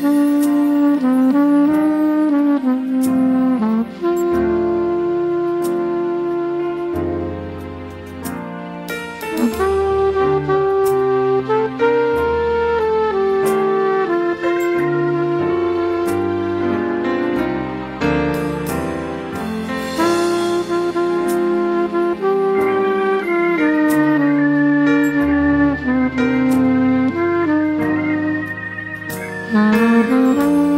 time. Mm-hmm.